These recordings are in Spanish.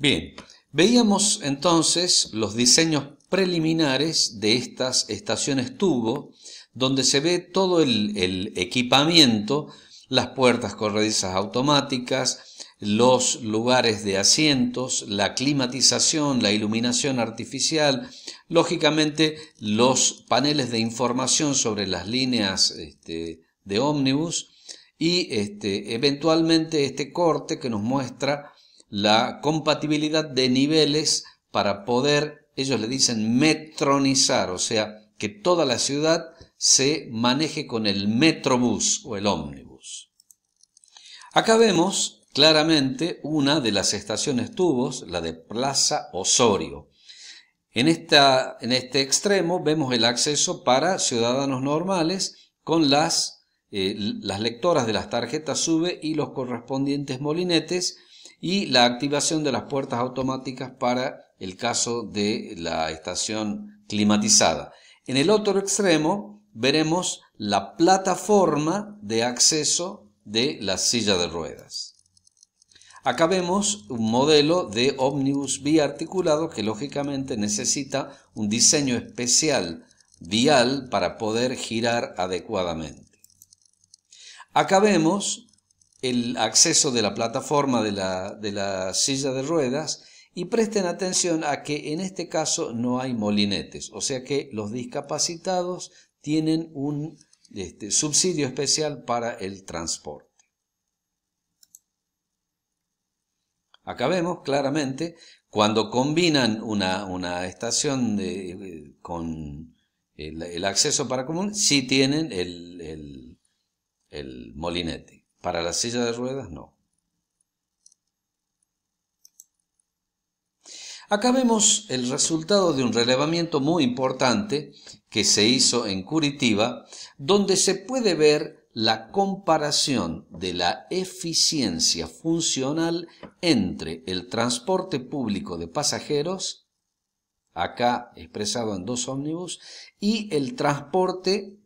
Bien, veíamos entonces los diseños preliminares de estas estaciones tubo, donde se ve todo el, equipamiento, las puertas corredizas automáticas, los lugares de asientos, la climatización, la iluminación artificial, lógicamente los paneles de información sobre las líneas este, de ómnibus y este, eventualmente este corte que nos muestra la compatibilidad de niveles para poder, ellos le dicen metronizar, o sea, que toda la ciudad se maneje con el metrobús o el ómnibus. Acá vemos claramente una de las estaciones tubos, la de Plaza Osorio. En, esta, en este extremo vemos el acceso para ciudadanos normales con las, eh, las lectoras de las tarjetas SUBE y los correspondientes molinetes y la activación de las puertas automáticas para el caso de la estación climatizada. En el otro extremo veremos la plataforma de acceso de la silla de ruedas. Acá vemos un modelo de ómnibus biarticulado que lógicamente necesita un diseño especial vial para poder girar adecuadamente. Acá vemos el acceso de la plataforma de la, silla de ruedas y presten atención a que en este caso no hay molinetes, o sea que los discapacitados tienen un este, subsidio especial para el transporte. Acá vemos claramente cuando combinan una, estación con el, acceso para común, sí tienen el molinete. Para la silla de ruedas no. Acá vemos el resultado de un relevamiento muy importante que se hizo en Curitiba, donde se puede ver la comparación de la eficiencia funcional entre el transporte público de pasajeros, acá expresado en dos ómnibus, y el transporte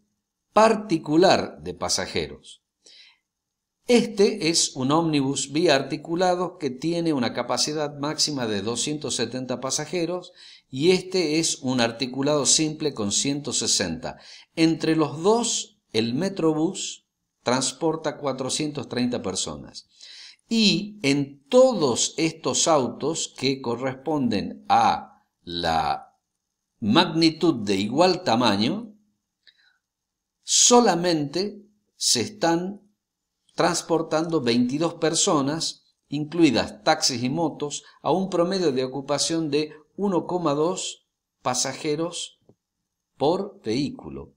particular de pasajeros. Este es un ómnibus biarticulado que tiene una capacidad máxima de 270 pasajeros y este es un articulado simple con 160. Entre los dos, el Metrobús transporta 430 personas. Y en todos estos autos que corresponden a la magnitud de igual tamaño, solamente se están transportando 22 personas, incluidas taxis y motos, a un promedio de ocupación de 1,2 pasajeros por vehículo,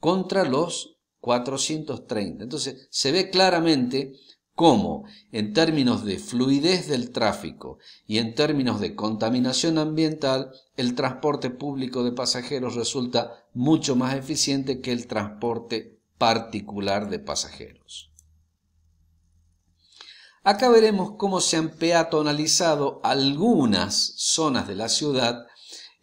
contra los 430. Entonces, se ve claramente cómo, en términos de fluidez del tráfico y en términos de contaminación ambiental, el transporte público de pasajeros resulta mucho más eficiente que el transporte particular de pasajeros. Acá veremos cómo se han peatonalizado algunas zonas de la ciudad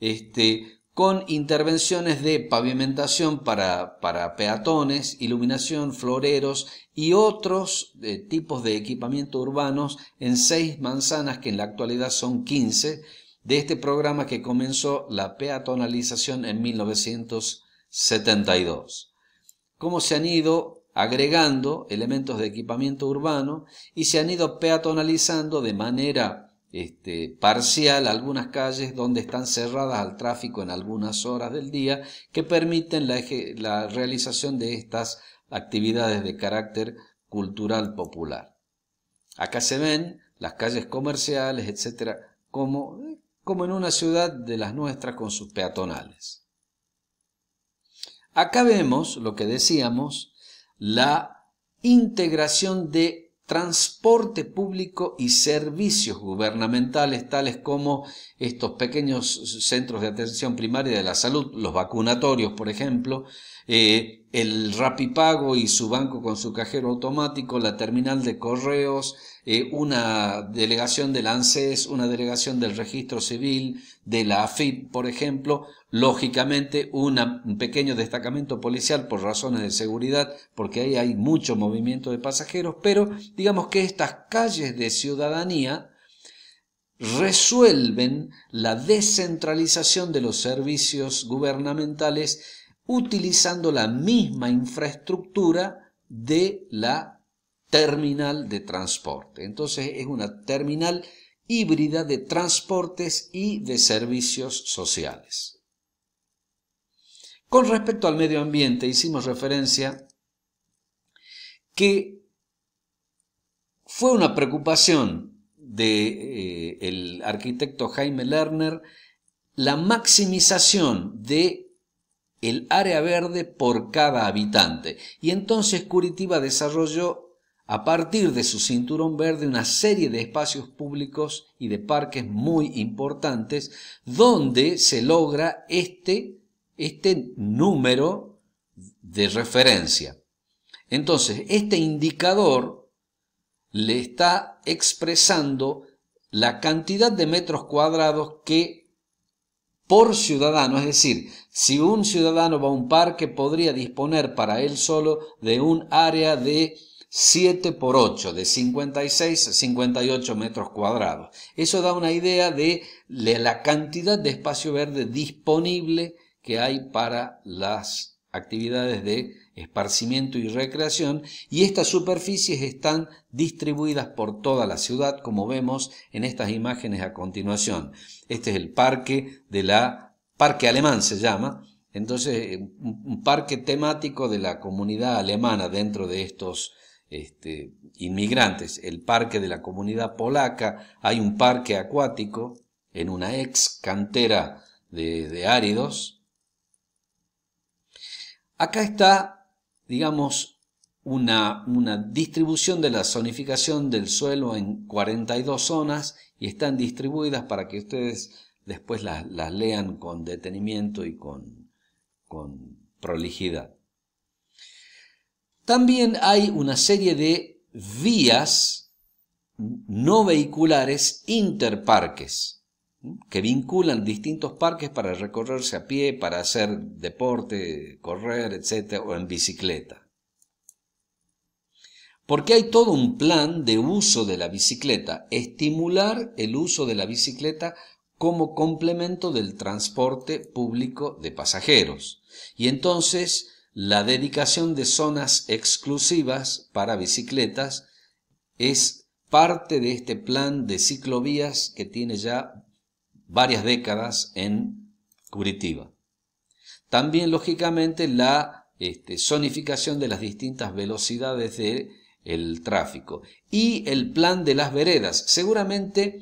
este, con intervenciones de pavimentación para, peatones, iluminación, floreros y otros eh, tipos de equipamiento urbanos en seis manzanas que en la actualidad son 15 de este programa que comenzó la peatonalización en 1972. Cómo se han ido agregando elementos de equipamiento urbano y se han ido peatonalizando de manera este, parcial algunas calles donde están cerradas al tráfico en algunas horas del día que permiten la, la realización de estas actividades de carácter cultural popular. Acá se ven las calles comerciales, etcétera, como, como en una ciudad de las nuestras con sus peatonales. Acá vemos lo que decíamos, la integración de transporte público y servicios gubernamentales tales como estos pequeños centros de atención primaria de la salud, los vacunatorios, por ejemplo, eh, el Rapipago y su banco con su cajero automático, la terminal de correos, eh, una delegación del ANSES, una delegación del registro civil, de la AFIP, por ejemplo, lógicamente un pequeño destacamento policial por razones de seguridad, porque ahí hay mucho movimiento de pasajeros, pero digamos que estas calles de ciudadanía resuelven la descentralización de los servicios gubernamentales utilizando la misma infraestructura de la terminal de transporte. Entonces es una terminal híbrida de transportes y de servicios sociales. Con respecto al medio ambiente, hicimos referencia que fue una preocupación del de, eh, arquitecto Jaime Lerner la maximización de el área verde por cada habitante. Y entonces Curitiba desarrolló a partir de su cinturón verde una serie de espacios públicos y de parques muy importantes donde se logra este, este número de referencia. Entonces, este indicador le está expresando la cantidad de metros cuadrados que por ciudadano, es decir, si un ciudadano va a un parque podría disponer para él solo de un área de 7 por 8, de 56 a 58 metros cuadrados. Eso da una idea de la cantidad de espacio verde disponible que hay para las actividades de esparcimiento y recreación, y estas superficies están distribuidas por toda la ciudad, como vemos en estas imágenes a continuación. Este es el parque de la, parque alemán se llama, entonces un parque temático de la comunidad alemana dentro de estos este, inmigrantes, el parque de la comunidad polaca, hay un parque acuático en una ex cantera de áridos. Acá está digamos, una, distribución de la zonificación del suelo en 42 zonas y están distribuidas para que ustedes después las, lean con detenimiento y con, con prolijidad. También hay una serie de vías no vehiculares interparques que vinculan distintos parques para recorrerse a pie, para hacer deporte, correr, etc., o en bicicleta. Porque hay todo un plan de uso de la bicicleta, estimular el uso de la bicicleta como complemento del transporte público de pasajeros. Y entonces la dedicación de zonas exclusivas para bicicletas es parte de este plan de ciclovías que tiene ya varias décadas en Curitiba. También, lógicamente, la este, zonificación de las distintas velocidades del tráfico y el plan de las veredas. Seguramente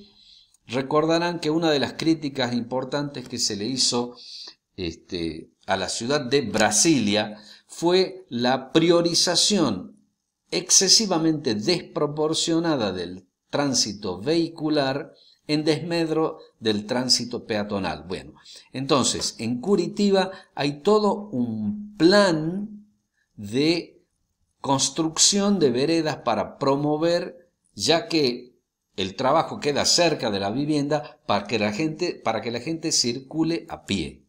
recordarán que una de las críticas importantes que se le hizo este, a la ciudad de Brasilia fue la priorización excesivamente desproporcionada del tránsito vehicular en desmedro del tránsito peatonal. Bueno, entonces, en Curitiba hay todo un plan de construcción de veredas para promover, ya que el trabajo queda cerca de la vivienda, para que la gente, para que la gente circule a pie.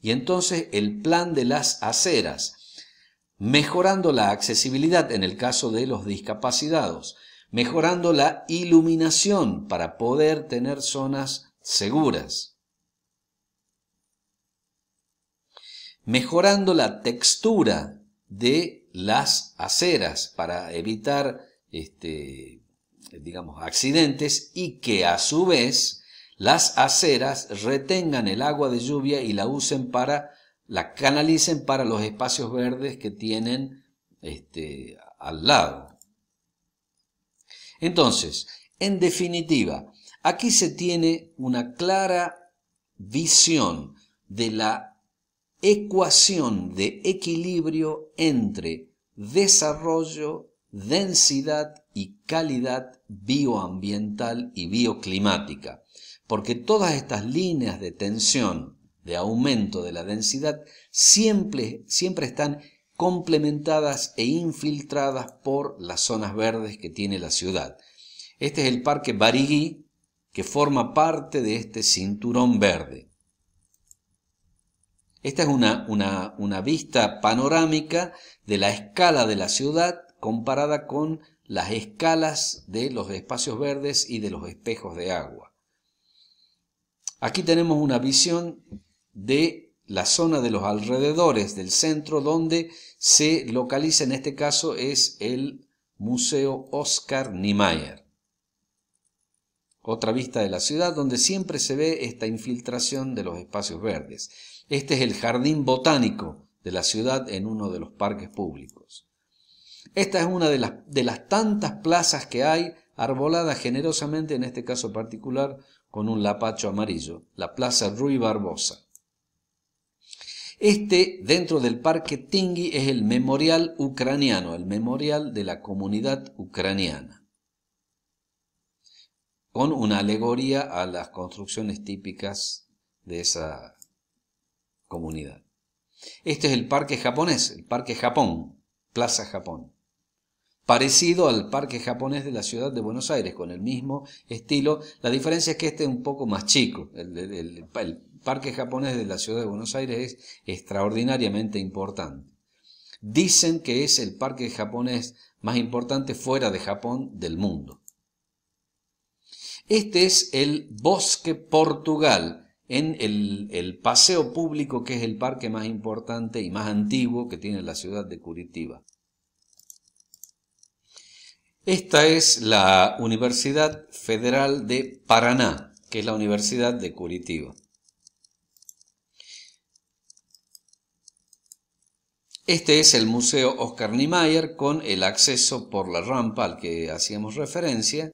Y entonces el plan de las aceras, mejorando la accesibilidad en el caso de los discapacitados, mejorando la iluminación para poder tener zonas seguras, mejorando la textura de las aceras para evitar este, digamos, accidentes y que a su vez las aceras retengan el agua de lluvia y la usen para, la canalicen para los espacios verdes que tienen este, al lado. Entonces, en definitiva, aquí se tiene una clara visión de la ecuación de equilibrio entre desarrollo, densidad y calidad bioambiental y bioclimática, porque todas estas líneas de tensión, de aumento de la densidad, siempre, siempre están complementadas e infiltradas por las zonas verdes que tiene la ciudad. Este es el Parque Barigui, que forma parte de este cinturón verde. Esta es una, una, una vista panorámica de la escala de la ciudad comparada con las escalas de los espacios verdes y de los espejos de agua. Aquí tenemos una visión de la zona de los alrededores del centro donde se localiza en este caso es el Museo Oscar Niemeyer. Otra vista de la ciudad donde siempre se ve esta infiltración de los espacios verdes. Este es el jardín botánico de la ciudad en uno de los parques públicos. Esta es una de las, de las tantas plazas que hay arbolada generosamente, en este caso particular, con un lapacho amarillo, la Plaza Rui Barbosa. Este, dentro del Parque Tingui, es el memorial ucraniano, el memorial de la comunidad ucraniana, con una alegoría a las construcciones típicas de esa comunidad. Este es el parque japonés, el Parque Japón, Plaza Japón parecido al parque japonés de la ciudad de Buenos Aires, con el mismo estilo. La diferencia es que este es un poco más chico. El, parque japonés de la ciudad de Buenos Aires es extraordinariamente importante. Dicen que es el parque japonés más importante fuera de Japón del mundo. Este es el Bosque Portugal, en el, el, paseo público que es el parque más importante y más antiguo que tiene la ciudad de Curitiba. Esta es la Universidad Federal de Paraná, que es la Universidad de Curitiba. Este es el Museo Oscar Niemeyer con el acceso por la rampa al que hacíamos referencia.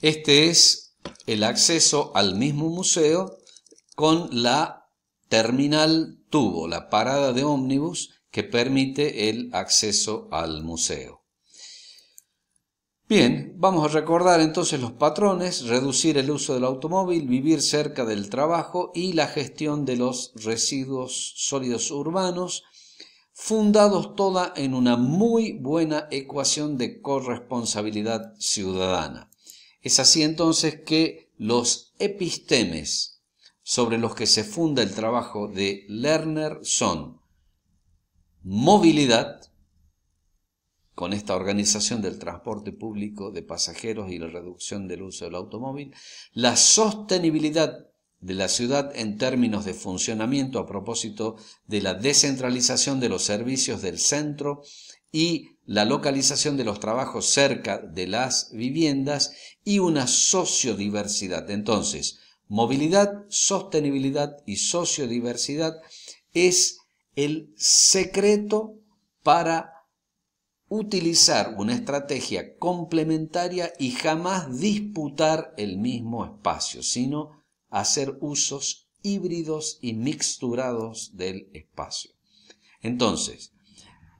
Este es el acceso al mismo museo con la terminal tuvo la parada de ómnibus que permite el acceso al museo. Bien, vamos a recordar entonces los patrones, reducir el uso del automóvil, vivir cerca del trabajo y la gestión de los residuos sólidos urbanos, fundados toda en una muy buena ecuación de corresponsabilidad ciudadana. Es así entonces que los epistemes sobre los que se funda el trabajo de Lerner son movilidad, con esta organización del transporte público de pasajeros y la reducción del uso del automóvil, la sostenibilidad de la ciudad en términos de funcionamiento a propósito de la descentralización de los servicios del centro y la localización de los trabajos cerca de las viviendas y una sociodiversidad. Entonces, Movilidad, sostenibilidad y sociodiversidad es el secreto para utilizar una estrategia complementaria y jamás disputar el mismo espacio, sino hacer usos híbridos y mixturados del espacio. Entonces,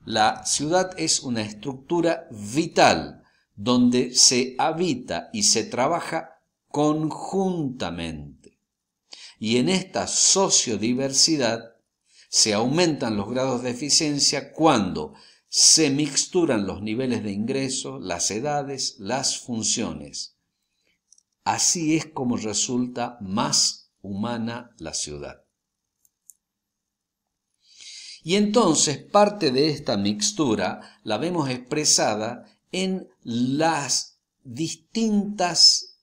la ciudad es una estructura vital donde se habita y se trabaja conjuntamente. Y en esta sociodiversidad se aumentan los grados de eficiencia cuando se mixturan los niveles de ingreso, las edades, las funciones. Así es como resulta más humana la ciudad. Y entonces parte de esta mixtura la vemos expresada en las distintas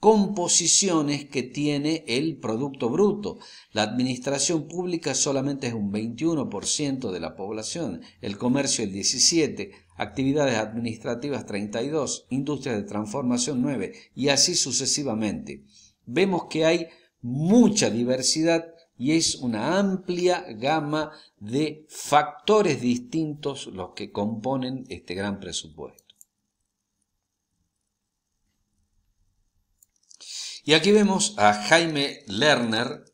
composiciones que tiene el Producto Bruto. La administración pública solamente es un 21% de la población, el comercio el 17%, actividades administrativas 32%, industrias de transformación 9% y así sucesivamente. Vemos que hay mucha diversidad y es una amplia gama de factores distintos los que componen este gran presupuesto. Y aquí vemos a Jaime Lerner,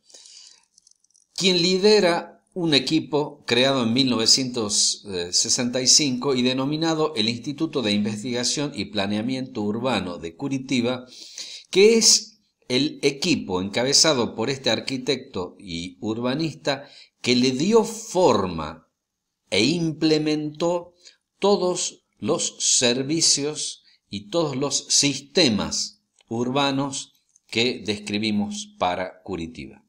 quien lidera un equipo creado en 1965 y denominado el Instituto de Investigación y Planeamiento Urbano de Curitiba, que es el equipo encabezado por este arquitecto y urbanista que le dio forma e implementó todos los servicios y todos los sistemas urbanos que describimos para Curitiba.